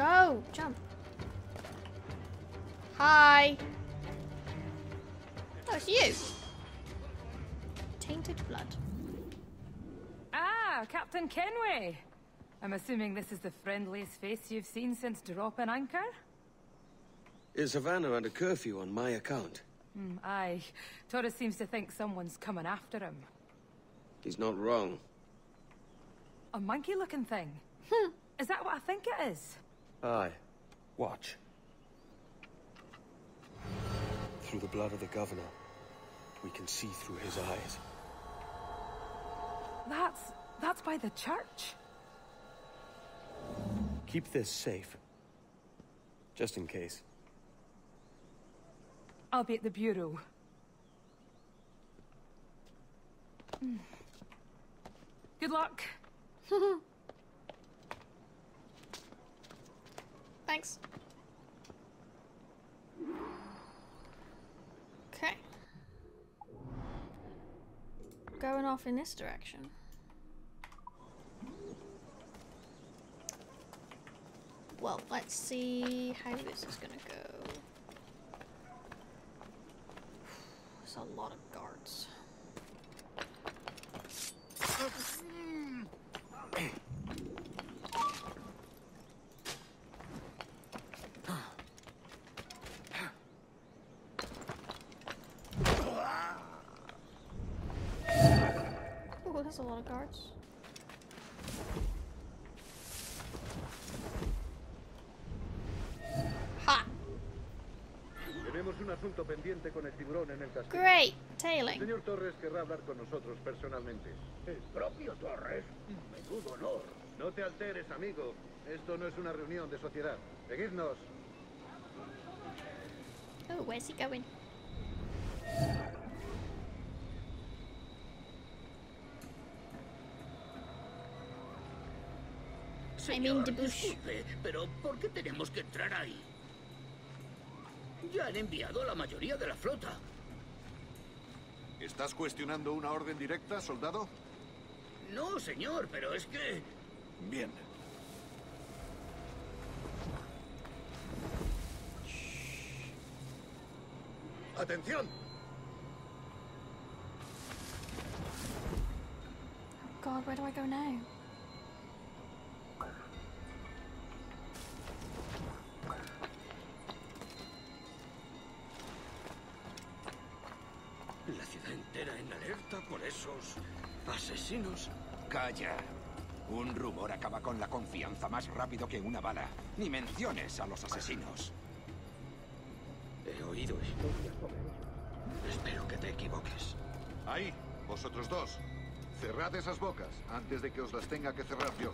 Go! Jump. Hi! Oh, it's you! Tainted blood. Ah, Captain Kenway. I'm assuming this is the friendliest face you've seen since dropping anchor? Is Havana under curfew on my account? Hmm, aye. Torres seems to think someone's coming after him. He's not wrong. A monkey-looking thing? is that what I think it is? Aye. Watch. Through the blood of the governor, we can see through his eyes. That's... that's by the church. Keep this safe. Just in case. I'll be at the bureau. Hmm. Good luck. Thanks. Okay. Going off in this direction. Well, let's see how this is gonna go. There's a lot of guards. Mm. Oh, that's a lot of guards. Ha! Tenemos un asunto pendiente con el tiburón en el castillo. Great! Tailing. Señor Torres querrá hablar con nosotros personalmente. ¿El propio Torres? Mm. Menudo honor. No te alteres, amigo. Esto no es una reunión de sociedad. Seguidnos. Oh, where's he going? I mean, the bush. disculpe, pero ¿por qué tenemos que entrar ahí? Ya han enviado a la mayoría de la flota. ¿Estás cuestionando una orden directa, soldado? No, señor, pero es que... Bien. ¡Atención! God, where do I go now? Asesinos. Calla. Un rumor acaba con la confianza más rápido que una bala. Ni menciones a los asesinos. He oído. Espero que te equivoques. Ahí, vosotros dos. Cerrad esas bocas antes de que os las tenga que cerrar yo.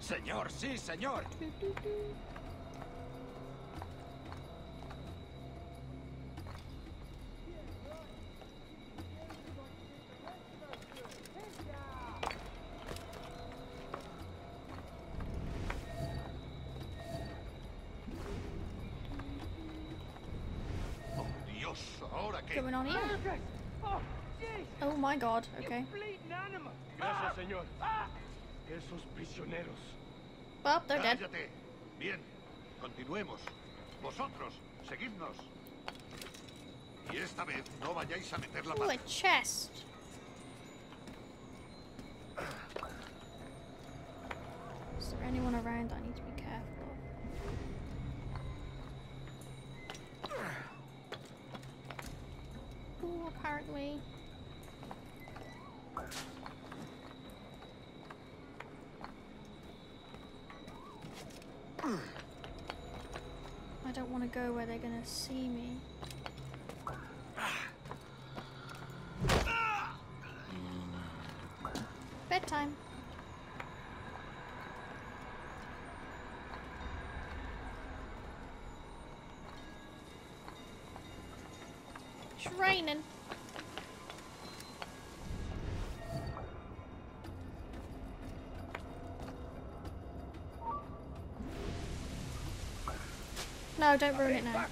Señor, sí, señor. Going on here? Oh my god, okay. Gracias, señor. Esos prisioneros. Well, they're dead. Bien, continuemos. Vosotros, seguidnos. Y esta vez no vayáis a meter la Ooh, a chest. Is there anyone around I need to be careful of? Ooh, apparently. I don't want to go where they're gonna see me. Bedtime. It's raining. No, don't ruin it now.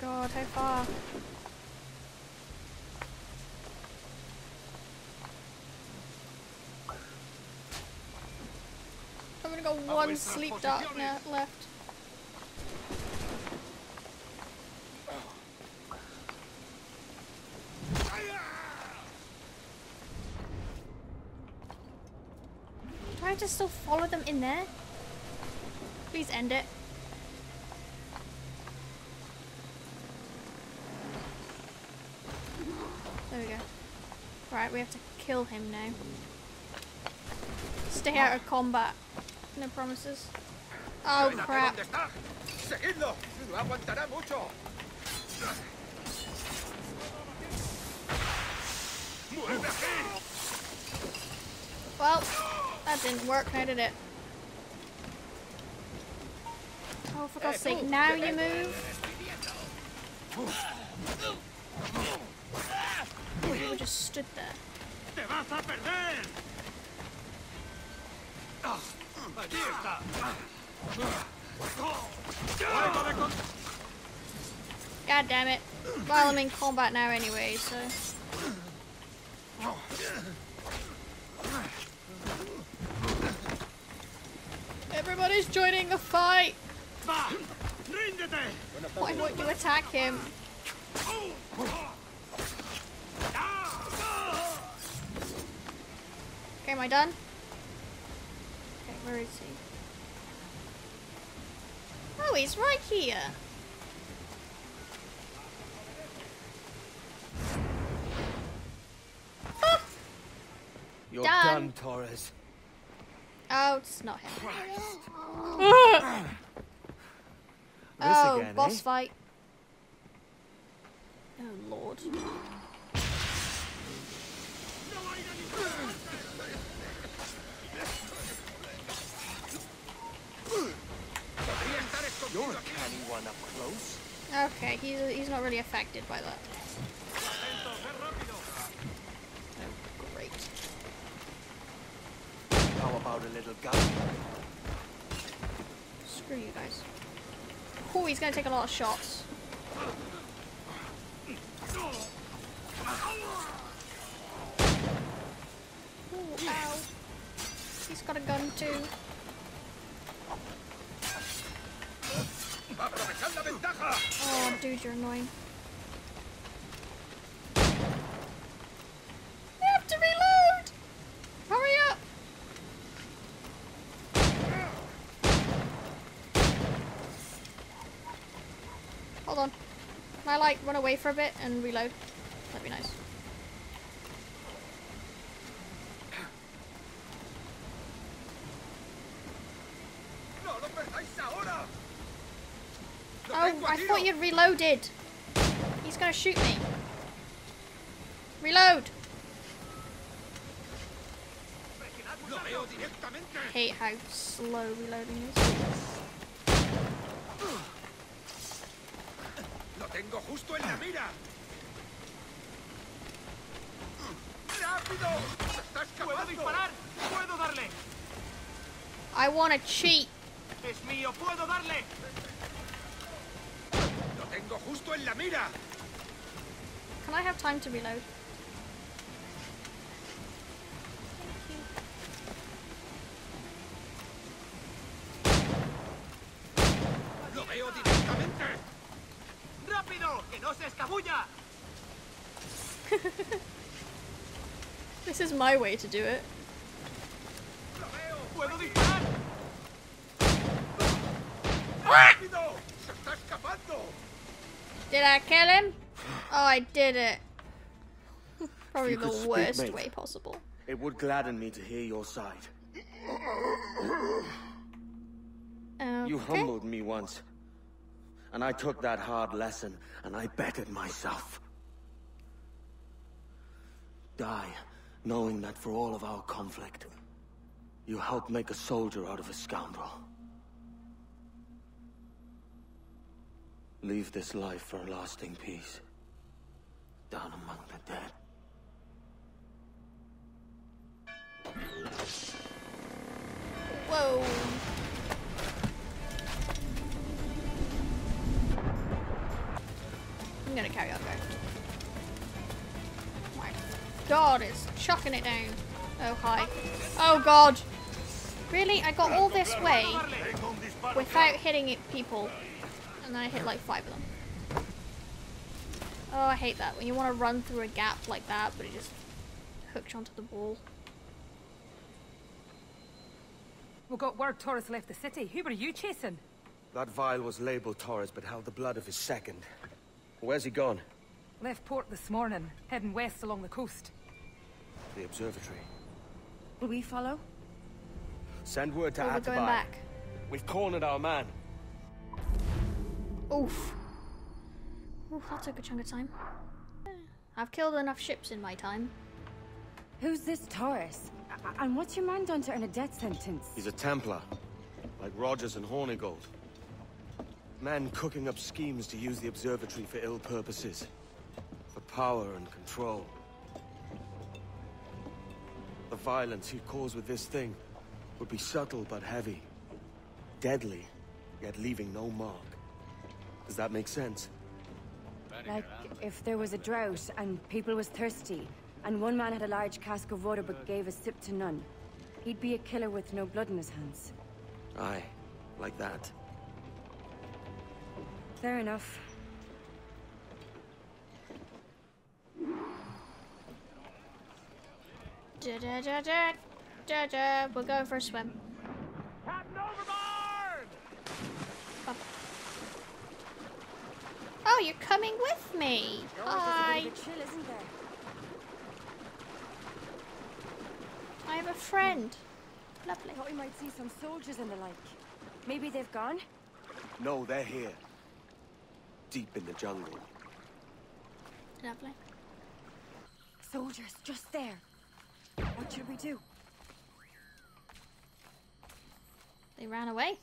God, how far? I'm gonna go one sleep dart left. Do I to still follow them in there? Please end it. There we go. Right, we have to kill him now. Stay out of combat. No promises. Oh crap. ¿Dónde está? ¡Seguidlo! ¡No aguantará mucho! ¡Mueve aquí! Well, that didn't work now did it? Oh for God's eh, sake, now you move. You just stood there. ¡Te vas a perder! ¡Allí está! ¡Fuego de con- God damn it. Well, I'm in combat now anyway, so. Everybody's joining the fight! Why won't you attack him? Oh. Okay, am I done? Okay, where is he? Oh, he's right here! Ah! You're Done. done, Torres. Oh, it's not him. This oh, again, boss eh? fight. Oh lord. You're a canny one up close. Okay, he's he's not really affected by that. Oh, great. How about a little gun? Screw you guys. Oh, he's gonna take a lot of shots. Ooh, ow. He's got a gun too. Oh, dude, you're annoying. We have to reload! Hurry up! Hold on. Can I like run away for a bit and reload? That'd be nice. ¡No lo perdáis ahora! ¡Lo Oh, tengo a I tiro! thought you'd reloaded. He's gonna shoot me. Reload! ¡Lo veo directamente! Hate how slow reloading is. ¡Lo tengo justo en la mira! ¡Rápido! ¡Se está escapando! ¡Puedo disparar! ¡Puedo darle! I wanna cheat. ¡Es mío! ¡Puedo darle! ¡Lo tengo justo en la mira! Can I have time to reload? ¡Lo veo directamente! ¡Rápido! ¡Que no se escabulla! This is my way to do it. ¡Lo veo! ¡Puedo disparar! Ah! ¡Rápido! ¡Se está escapando! Did I kill him? Oh, I did it. Probably the speak, worst mate. way possible. It would gladden me to hear your side. You humbled me once. And I took that hard lesson and I bettered myself. Die, knowing that for all of our conflict, you helped make a soldier out of a scoundrel. Leave this life for a lasting peace. Down among the dead. Whoa. I'm gonna carry on going. My god, it's chucking it down. Oh, hi. Oh god. Really? I got all this way without hitting it people. And then I hit like five of them. Oh, I hate that. When you want to run through a gap like that, but it just hooks onto the wall. We got word Torres left the city. Who were you chasing? That vial was labeled Torres, but held the blood of his second. Where's he gone? Left port this morning, heading west along the coast. The observatory. Will we follow? Send word to Oh, we're Atabai. going back. We've cornered our man. Oof. Oof, that took a chunk of time. I've killed enough ships in my time. Who's this Torres? And what's your man done to earn a death sentence? He's a Templar, like Rogers and Hornigold. Men cooking up schemes to use the observatory for ill purposes. For power and control. The violence he'd cause with this thing would be subtle but heavy. Deadly, yet leaving no mark. Does that make sense? Like, if there was a drought and people was thirsty, and one man had a large cask of water but gave a sip to none, he'd be a killer with no blood in his hands. Aye, like that. Fair enough. Da da da da da da. We're going for a swim. Oh, you're coming with me. Hi. There's a bit of a chill, isn't there? I have a friend. Lovely. Thought we might see some soldiers and the like. Maybe they've gone? No, they're here. Deep in the jungle. Lovely. Soldiers, just there. What should we do? They ran away.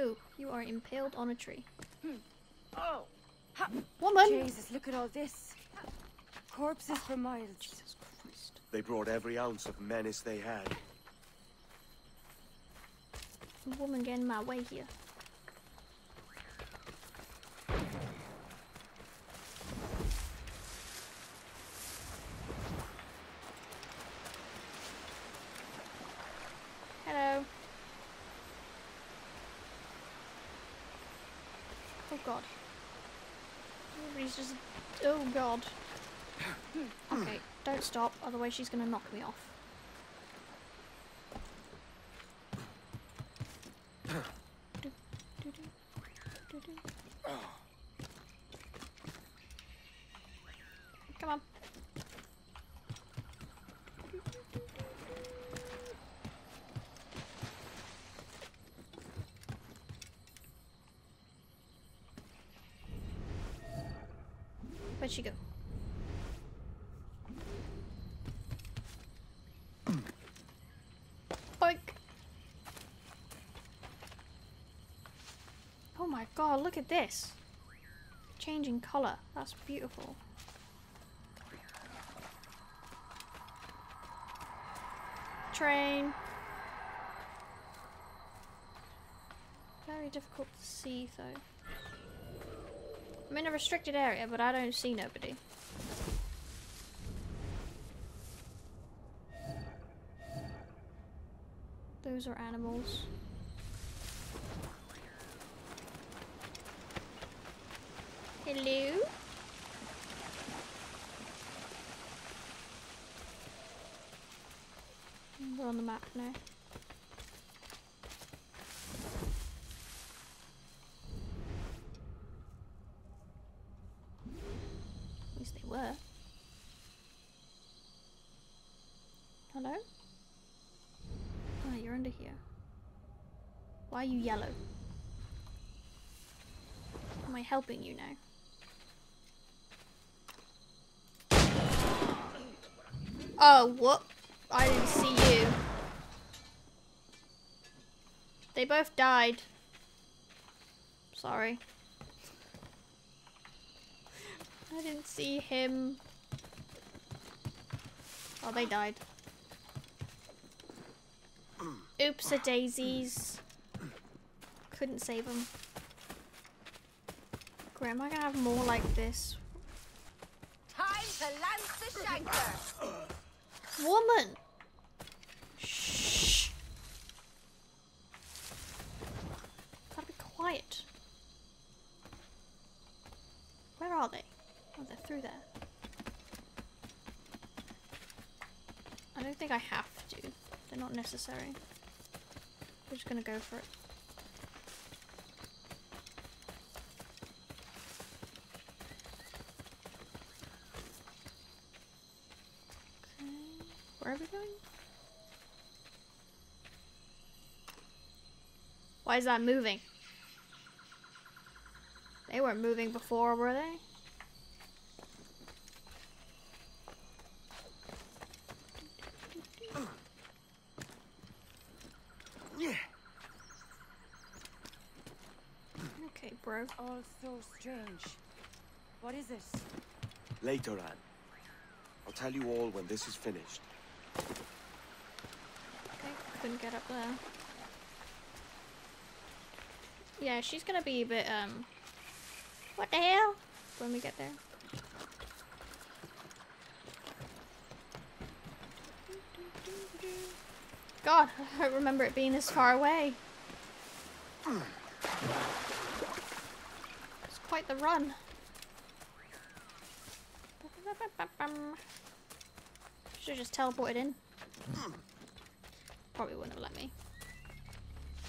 Ooh, you are impaled on a tree. Hmm. Oh! Ha! Woman! Jesus, look at all this. Corpses for miles. Jesus Christ. They brought every ounce of menace they had. Woman getting my way here. Hello. Oh god. Everybody's just. Oh god. Okay, don't stop, otherwise she's gonna knock me off. She go? Oh my god, look at this. Changing colour. That's beautiful. Train. Very difficult to see though. I'm in a restricted area, but I don't see nobody. Those are animals. Hello? We're on the map now. At least they were. Hello? Oh, you're under here. Why are you yellow? Am I helping you now? Oh, what? I didn't see you. They both died. Sorry. I didn't see him. Oh, they died. Oops a daisies. Couldn't save him. Great, am I gonna have more like this? Time to lance the shanker. Woman! Shh! Gotta be quiet. Where are they? Oh, they're through there. I don't think I have to. They're not necessary. We're just gonna go for it. Where are we going? Why is that moving? They weren't moving before, were they? Okay, bro. All so strange. What is this? Later, Anne. I'll tell you all when this is finished. Okay, couldn't get up there. Yeah, she's gonna be a bit, um... What the hell? When we get there. God, I don't remember it being this far away. It's quite the run. Should have just teleported in. Probably wouldn't have let me.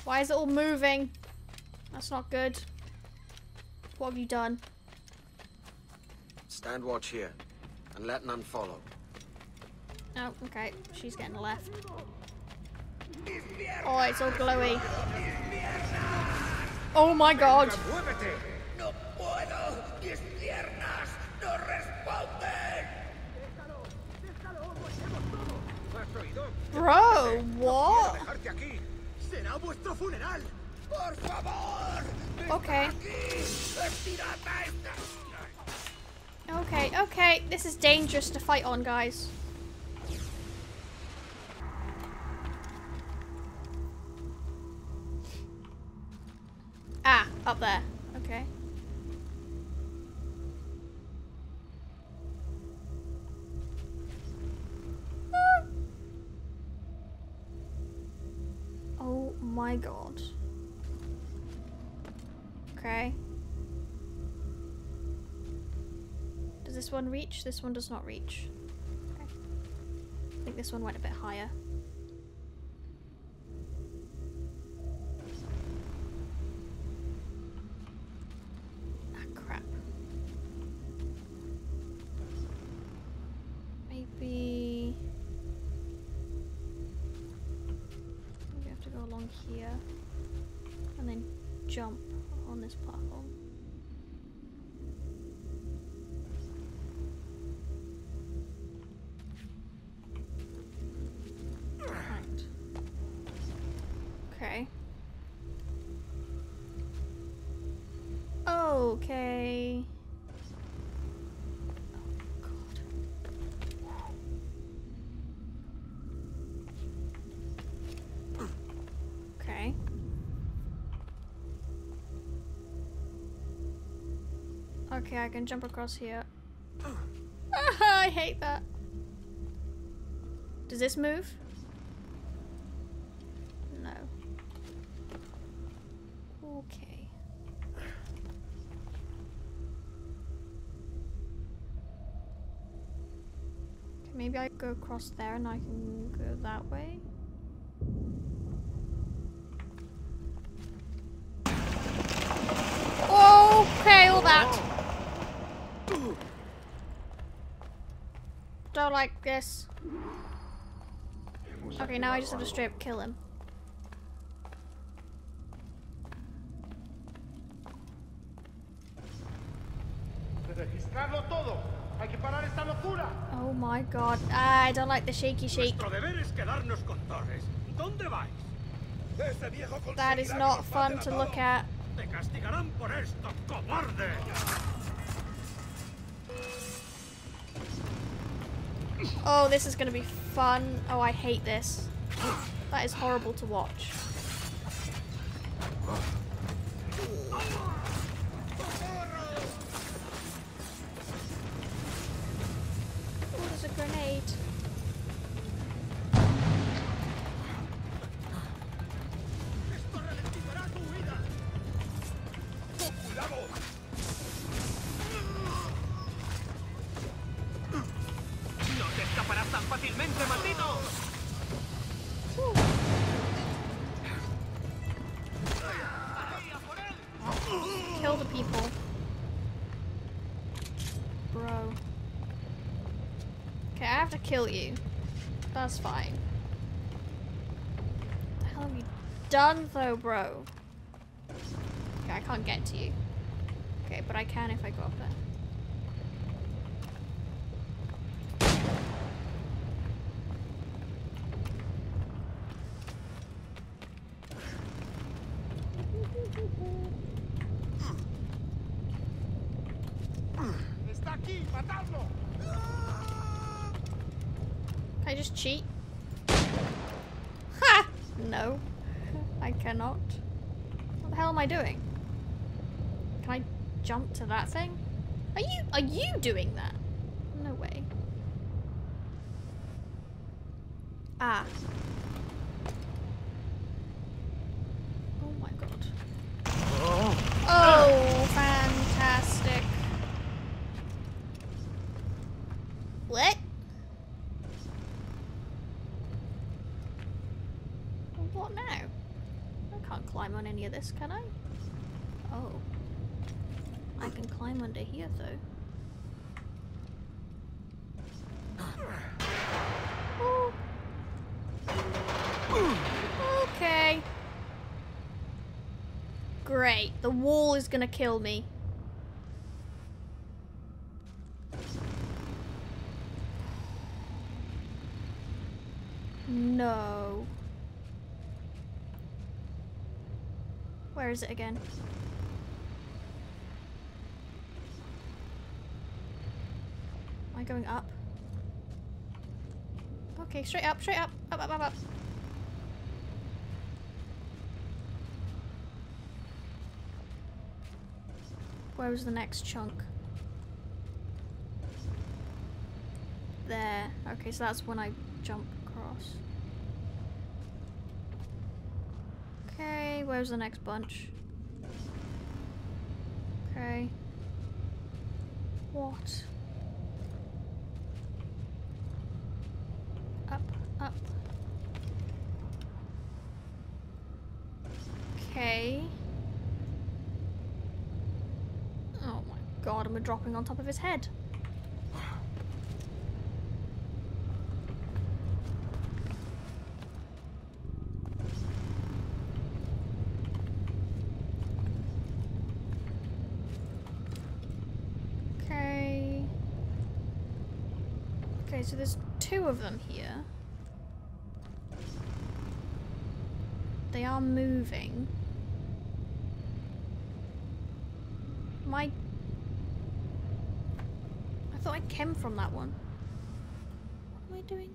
Why is it all moving? That's not good. What have you done? Stand watch here, and let none follow. Oh, okay. She's getting left. Oh, it's all glowy. Oh my god. ¡Muévete! ¡No puedo! ¡Mis piernas no responden! ¿Has oído? Bro, what? Okay. Okay, okay. This is dangerous to fight on, guys. Ah, up there. Reach? This one does not reach. Okay. I think this one went a bit higher. Ah, crap. Maybe... Maybe I have to go along here. And then jump on this platform. Okay, I can jump across here. I hate that. Does this move? No. Okay. Maybe I go across there and I can go that way. Don't. Okay, now I just have to straight up kill him. ¡Registrarlo todo! ¡Hay que parar esta locura! Oh my god. Ah, I don't like the shaky shake. Nuestro deber es quedarnos con Torres. ¿Dónde vais? Ese viejo That is not fun to look at. Oh, this is gonna be fun. Oh, I hate this. That is horrible to watch. Done though, bro? Okay, I can't get to you. Okay, but I can if I go up there. ¡Está aquí! ¡Matadlo! Can I just cheat? Ha! No. Cannot. What the hell am I doing? Can I jump to that thing? Are you are you doing that? No way. Ah. Oh my god. Oh, fantastic. What? Well, What now? I can't climb on any of this, can I? Oh. I can climb under here, though. Oh. Okay. Great. The wall is gonna kill me. No. Where is it again? Am I going up? Okay, straight up, straight up, up, up, up, up. Where was the next chunk? There. Okay, so that's when I jump across. Okay, where's the next bunch? Okay. What? Up, up. Okay. Oh my god, am I dropping on top of his head? Okay. Okay, so there's two of them here. They are moving. My... I thought I came from that one. What am I doing?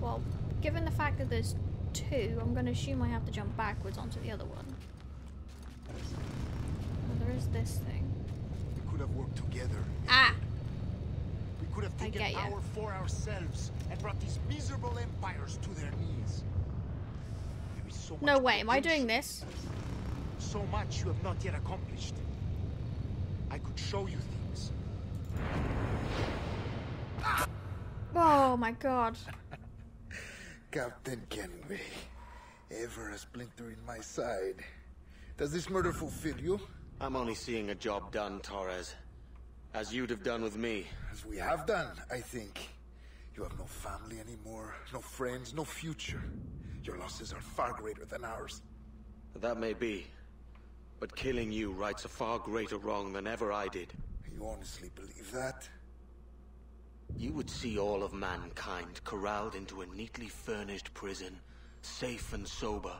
Well, given the fact that there's two, I'm going to assume I have to jump backwards onto the other one. Oh, there is this thing. We could have worked together. Ah! We could have taken power for ourselves and brought these miserable empires to their knees. There is so No way, am I doing this? So much you have not yet accomplished. I could show you things. Ah! Oh my god. Captain Kenway, ever a splinter in my side. Does this murder fulfill you? I'm only seeing a job done, Torres. As you'd have done with me. As we have done, I think. You have no family anymore, no friends, no future. Your losses are far greater than ours. That may be. But killing you rights a far greater wrong than ever I did. You honestly believe that? You would see all of mankind corralled into a neatly furnished prison, safe and sober,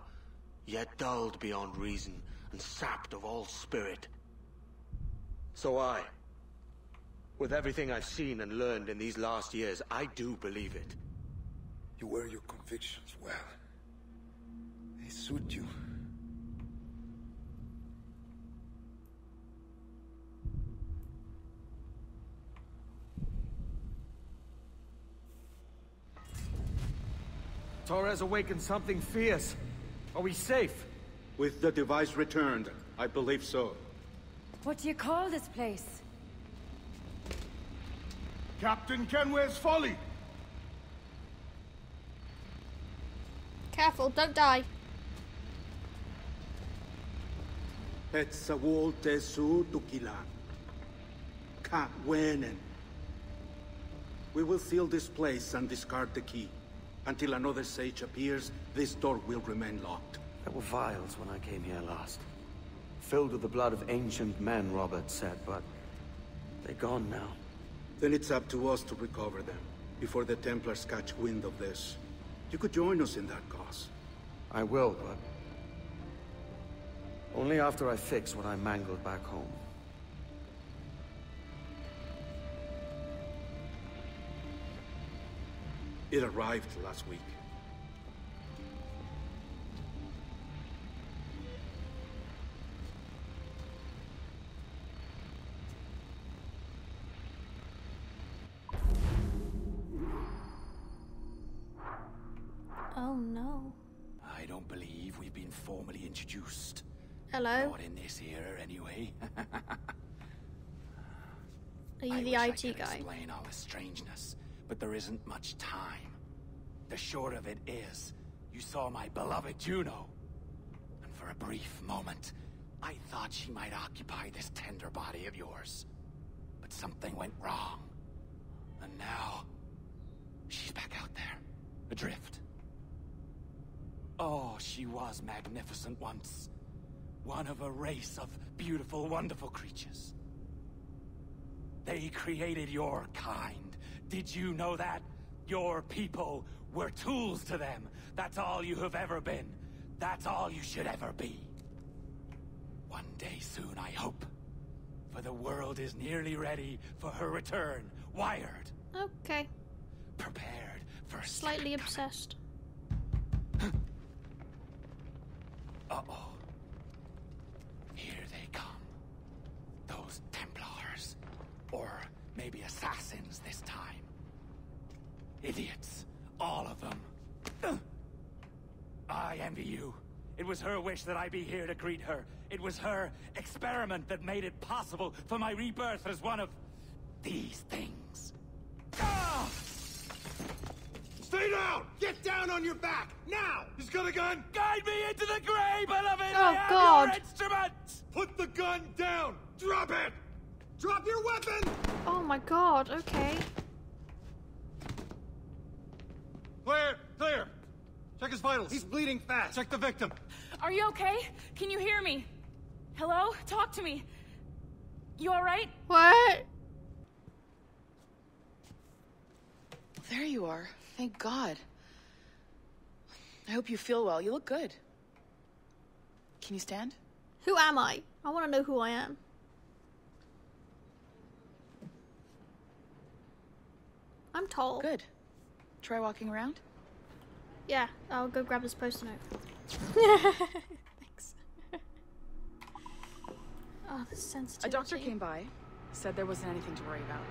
yet dulled beyond reason and sapped of all spirit. So I, With everything I've seen and learned in these last years, I do believe it. You wear your convictions well. They suit you. Torres awakened something fierce. Are we safe? With the device returned, I believe so. What do you call this place? Captain Kenway's Folly! Careful, don't die. Petzawol Tesu Tukilan. Kat Wenen. We will seal this place and discard the key. Until another sage appears, this door will remain locked. There were vials when I came here last. Filled with the blood of ancient men, Robert said, but... They're gone now. Then it's up to us to recover them, before the Templars catch wind of this. You could join us in that cause. I will, but... Only after I fix what I mangled back home. It arrived last week. Oh no. I don't believe we've been formally introduced. Hello? Not in this era, anyway. Are you I the wish I IT could guy? explain all the strangeness, but there isn't much time. The short of it is, you saw my beloved Juno. And for a brief moment, I thought she might occupy this tender body of yours. But something went wrong. And now, she's back out there, adrift. Oh, she was magnificent once. One of a race of beautiful, wonderful creatures. They created your kind. Did you know that? Your people were tools to them. That's all you have ever been. That's all you should ever be. One day soon, I hope. For the world is nearly ready for her return. Wired, Okay. prepared for Slightly obsessed. Uh-oh. Here they come. Those Templars. Or maybe assassins this time. Idiots. All of them. I envy you. It was her wish that I be here to greet her. It was her experiment that made it possible for my rebirth as one of these things. Ah! Stay down! Get down on your back! Now! He's got a gun! Guide me into the grave, beloved! Oh, I am God. your instrument! Put the gun down! Drop it! Drop your weapon! Oh my god, okay. Clear! Clear! Check his vitals. He's bleeding fast. Check the victim. Are you okay? Can you hear me? Hello? Talk to me. You alright? What? There you are. Thank God. I hope you feel well. You look good. Can you stand? Who am I? I want to know who I am. I'm tall. Good. Try walking around? Yeah, I'll go grab this post-it note. Thanks. oh, the A doctor came by, said there wasn't anything to worry about.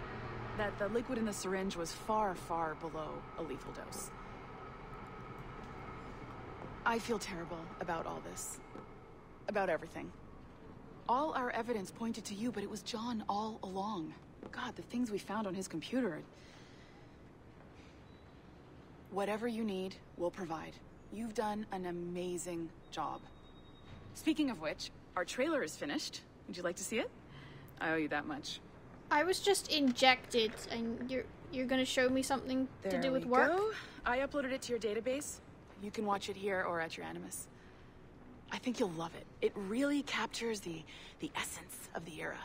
That the liquid in the syringe was far, far below a lethal dose. I feel terrible about all this. About everything. All our evidence pointed to you, but it was John all along. God, the things we found on his computer. Whatever you need, we'll provide. You've done an amazing job. Speaking of which, our trailer is finished. Would you like to see it? I owe you that much. I was just injected, and you're you're gonna show me something to do with we work. go. I uploaded it to your database. You can watch it here or at your Animus. I think you'll love it. It really captures the the essence of the era.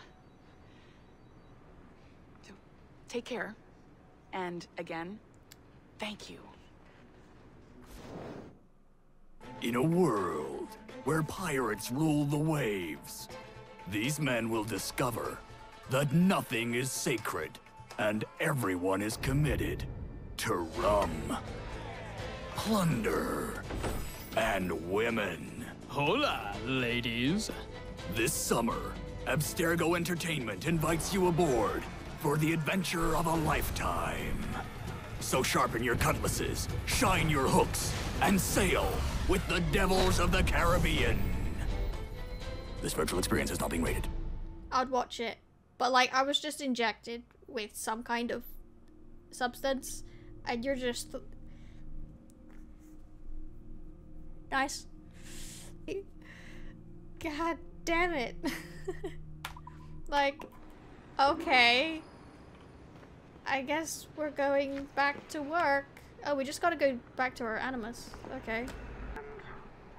So, take care. And again, thank you. In a world where pirates rule the waves, these men will discover that nothing is sacred and everyone is committed to rum, plunder, and women. Hola, ladies. This summer, Abstergo Entertainment invites you aboard for the adventure of a lifetime. So sharpen your cutlasses, shine your hooks, and sail with the devils of the Caribbean. This virtual experience is not being rated. I'd watch it. But like I was just injected with some kind of substance and you're just nice. God damn it. like okay. I guess we're going back to work. Oh, we just gotta go back to our animus. Okay. And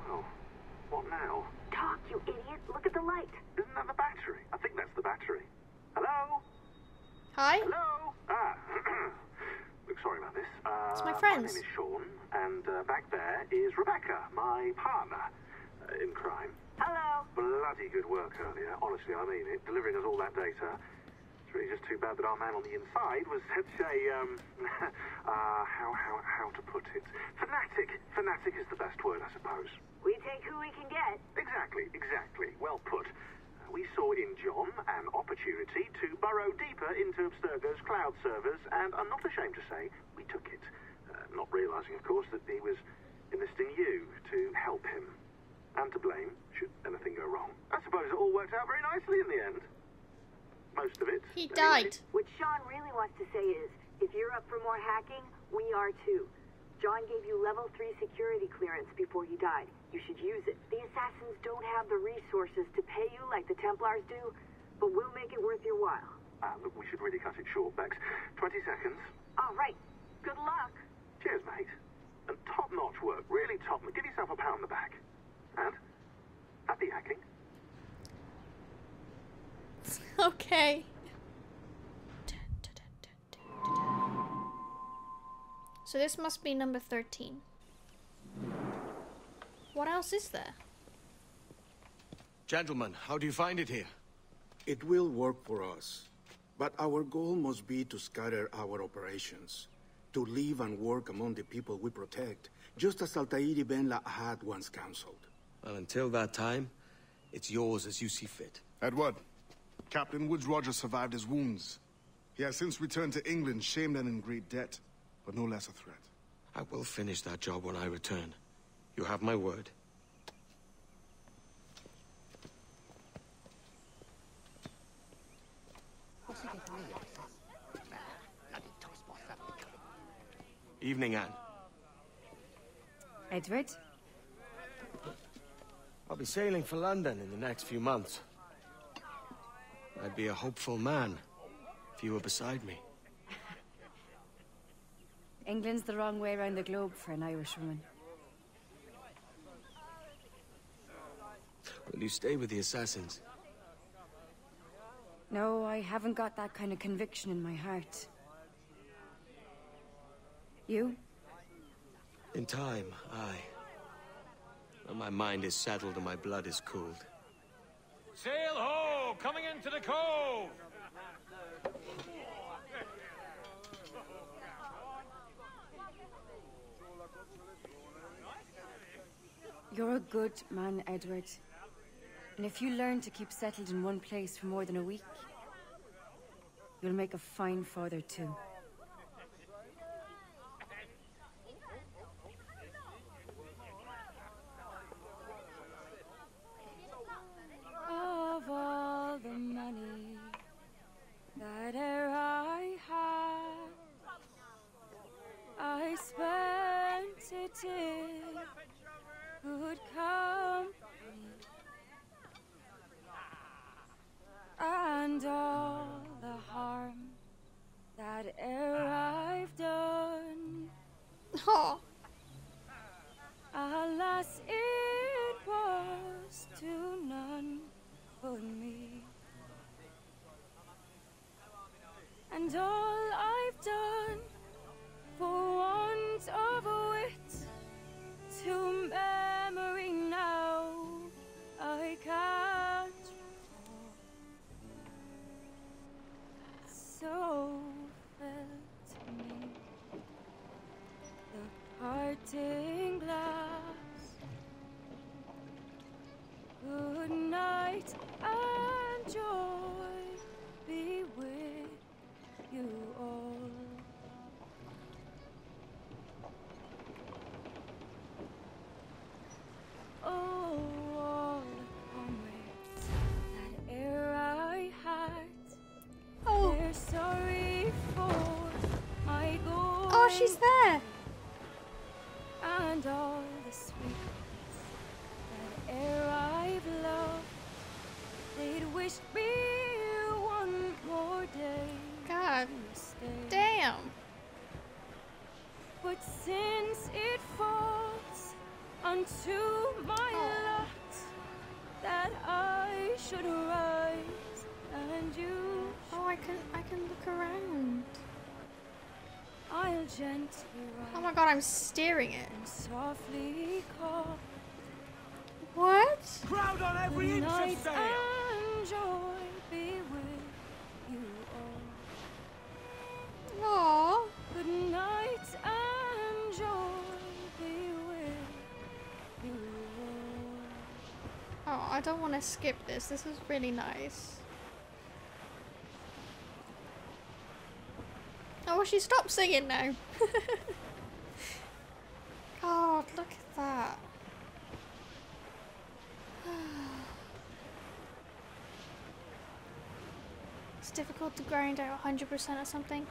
well, what now? Talk, you idiot. Look at the light. Isn't that the battery? I think that's the battery. Hello? Hi? Hello? Ah. Look, sorry about this. Uh, It's my friends. My name is Sean, and uh, back there is Rebecca, my partner uh, in crime. Hello. Bloody good work earlier. Honestly, I mean it. Delivering us all that data. It's really just too bad that our man on the inside was such a, um, uh, how, how, how to put it? Fanatic. Fanatic is the best word, I suppose. We take who we can get. Exactly, exactly. Well put. Uh, we saw in John an opportunity to burrow deeper into Abstergo's cloud servers, and I'm not ashamed to say we took it. Uh, not realizing, of course, that he was enlisting you to help him. And to blame, should anything go wrong. I suppose it all worked out very nicely in the end. Most of it. He anyway. died. What Sean really wants to say is, if you're up for more hacking, we are too. John gave you level 3 security clearance before he died. You should use it. The assassins don't have the resources to pay you like the Templars do, but we'll make it worth your while. Ah, look, we should really cut it short, Bex. 20 seconds. All right. Good luck. Cheers, mate. And top-notch work. Really top. Give yourself a pat on the back. And happy hacking. okay. So this must be number 13. What else is there? Gentlemen, how do you find it here? It will work for us. But our goal must be to scatter our operations. To live and work among the people we protect, just as Altaïr ibn La'Ahad once counseled. Well, until that time, it's yours as you see fit. Edward, Captain Woodes Rogers survived his wounds. He has since returned to England, shamed and in great debt, but no less a threat. I will finish that job when I return. You have my word. Evening, Anne. Edward? I'll be sailing for London in the next few months. I'd be a hopeful man if you were beside me. England's the wrong way around the globe for an Irishwoman. Will you stay with the assassins? No, I haven't got that kind of conviction in my heart. You? In time, aye. When my mind is settled and my blood is cooled. Sail ho! Coming into the cove! You're a good man, Edward. And if you learn to keep settled in one place for more than a week, you'll make a fine father too. Oh my god, I'm steering it. and softly call What? Crowd on every the inch of sail! and joy be with you all. Aww. Good night and joy be with you all. Oh, I don't want to skip this. This is really nice. Oh, well, she stopped singing now. God, look at that. It's difficult to grind out 100% or something.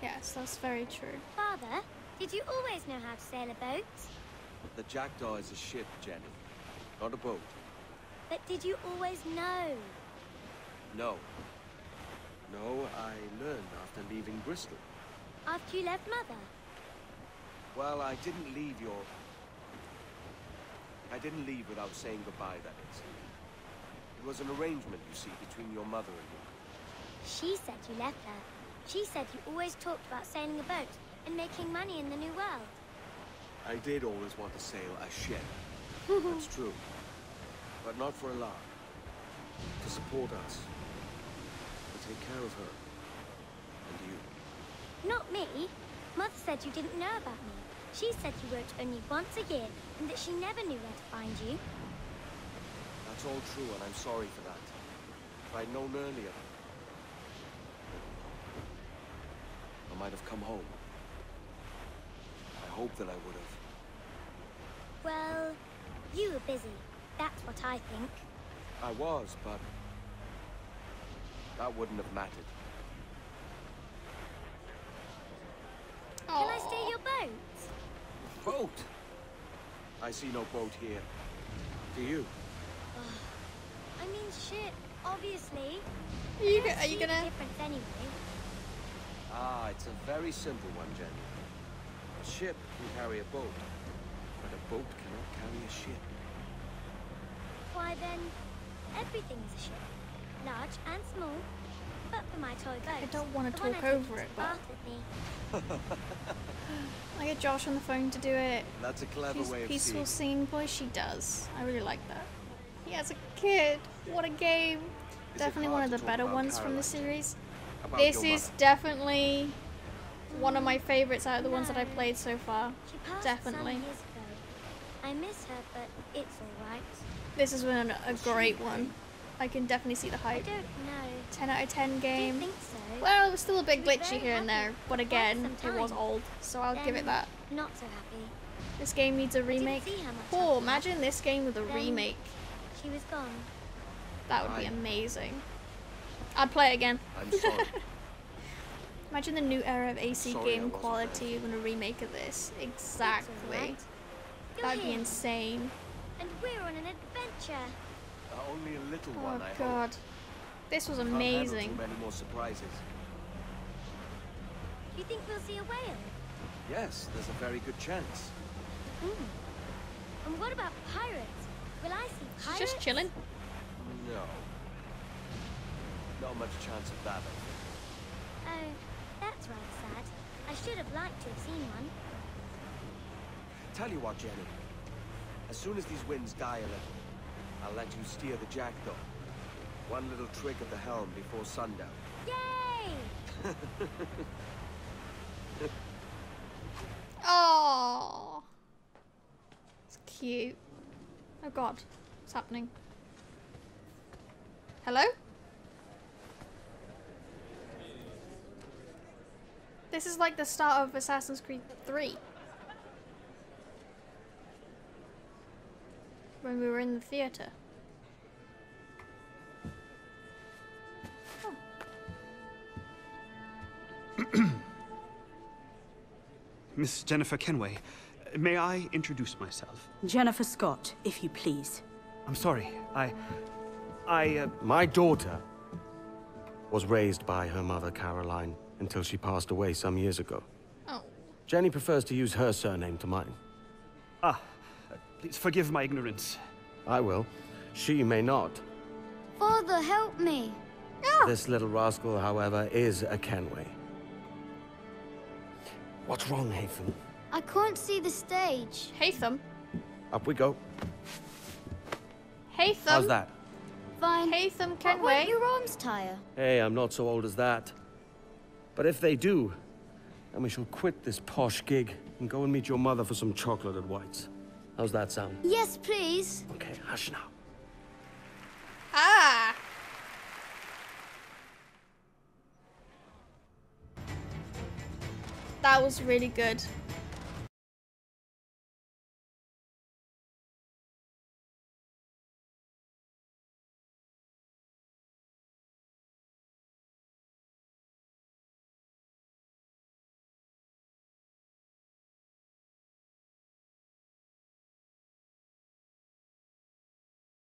Yes, that's very true. Father, did you always know how to sail a boat? The Jackdaw is a ship, Jenny, not a boat. But did you always know? No. No, I learned after leaving Bristol. After you left Mother? Well, I didn't leave your... I didn't leave without saying goodbye, that is. It was an arrangement, you see, between your mother and me. She said you left her. She said you always talked about sailing a boat and making money in the New World. I did always want to sail a ship. That's true. But not for a lark. To support us. To take care of her. And you. Not me. Mother said you didn't know about me. She said you wrote only once a year and that she never knew where to find you. That's all true, and I'm sorry for that. If I'd known earlier, I might have come home. I hope that I would have. Well, you were busy. That's what I think. I was, but that wouldn't have mattered. Can I steal your boat? Boat? I see no boat here. Do you? I mean ship, obviously. Are you, I don't go- are you gonna? difference anyway. Ah, it's a very simple one, Jenny. A ship can carry a boat, but a boat cannot carry a ship. Why then, everything is a ship. Large and small. But for my toy boat. I don't wanna talk over it, but- Bath with me. I get Josh on the phone to do it. That's a clever She's way of peaceful seeing. scene. Boy, she does. I really like that. He has a kid. What a game. it definitely one of the better about ones from the series. About This is definitely one of my favorites out of the ones that I played so far. She Definitely. some years ago. I miss her, but it's alright. This is one a great one. I can definitely see the I hype. don't know. 10 out of 10 Do you game. think so? Well, it was still a bit glitchy very here and there, but again, it was old, so I'll give it that. Not so happy. This game needs a remake. see Oh, imagine this game with a Then- remake. She was gone. That would be amazing. I'd play it again. I'm sorry. Imagine the new era of AC Sorry, game wasn't quality with a remake of this. Exactly. alright. You're That'd be insane. And we're on an adventure. Uh, Only a little Oh one, I hope. god. This was Can't handle too amazing. many more surprises. Do you think we'll see a whale? Yes, there's a very good chance. Hmm. And what about pirates? Will I see She's pirates? just chilling. No. Not much chance of that, I think. Oh, that's rather sad. I should have liked to have seen one. Tell you what, Jenny. As soon as these winds die a little, I'll let you steer the jackdaw. One little trick at the helm before sundown. Yay! Oh. It's cute. Oh god. What's happening? Hello? This is like the start of Assassin's Creed 3. When we were in the theater. Miss Jennifer Kenway, may I introduce myself? Jennifer Scott, if you please. I'm sorry, I... I, uh... My daughter was raised by her mother, Caroline, until she passed away some years ago. Oh. Jenny prefers to use her surname to mine. Ah, please forgive my ignorance. I will. She may not. Father, help me. This little rascal, however, is a Kenway. What's wrong, Haytham? I can't see the stage. Haytham? Up we go. Haytham? How's that? Fine. Haytham But Kenway? won't your arms tire? Hey, I'm not so old as that. But if they do, then we shall quit this posh gig and go and meet your mother for some chocolate at White's. How's that sound? Yes, please. Okay, hush now. Ah! That was really good.